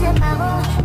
de parents